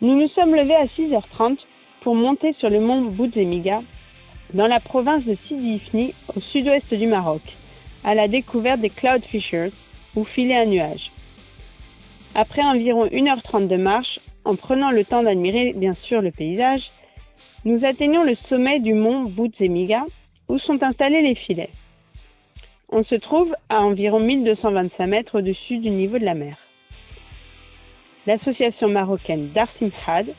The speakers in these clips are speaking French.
Nous nous sommes levés à 6h30 pour monter sur le mont Bouzemiga, dans la province de Sidi Ifni, au sud-ouest du Maroc, à la découverte des Cloud Fishers, ou filets à nuages. Après environ 1h30 de marche, en prenant le temps d'admirer bien sûr le paysage, nous atteignons le sommet du mont Bouzemiga, où sont installés les filets. On se trouve à environ 1225 mètres au-dessus du niveau de la mer. L'association marocaine Darsimhad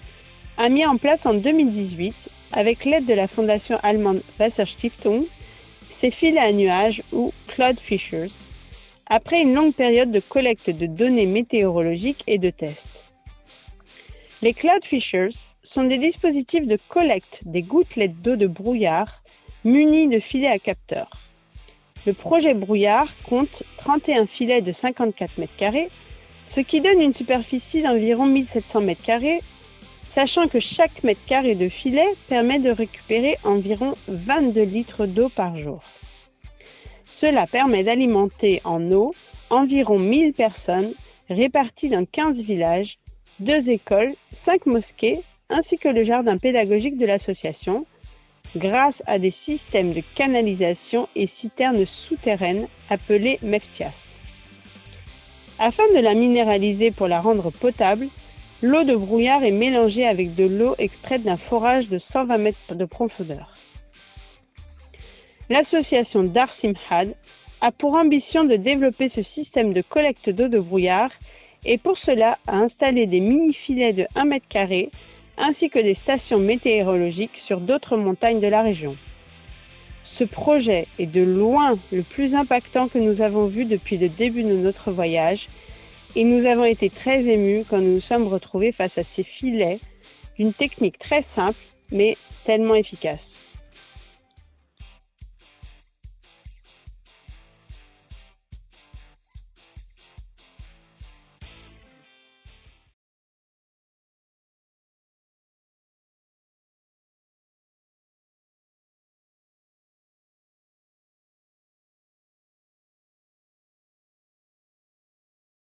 a mis en place en 2018, avec l'aide de la fondation allemande Wasserstiftung, ces filets à nuages ou Cloud Fishers, après une longue période de collecte de données météorologiques et de tests. Les Cloud Fishers sont des dispositifs de collecte des gouttelettes d'eau de brouillard munis de filets à capteurs. Le projet brouillard compte 31 filets de 54 mètres carrés, ce qui donne une superficie d'environ 1700 mètres carrés, sachant que chaque mètre carré de filet permet de récupérer environ 22 litres d'eau par jour. Cela permet d'alimenter en eau environ 1000 personnes réparties dans 15 villages, deux écoles, 5 mosquées ainsi que le jardin pédagogique de l'association, grâce à des systèmes de canalisation et citernes souterraines appelées MEFTIAS. Afin de la minéraliser pour la rendre potable, l'eau de brouillard est mélangée avec de l'eau extraite d'un forage de 120 mètres de profondeur. L'association Darsimhad a pour ambition de développer ce système de collecte d'eau de brouillard et pour cela a installé des mini-filets de 1 mètre carré ainsi que des stations météorologiques sur d'autres montagnes de la région. Ce projet est de loin le plus impactant que nous avons vu depuis le début de notre voyage et nous avons été très émus quand nous nous sommes retrouvés face à ces filets d'une technique très simple mais tellement efficace.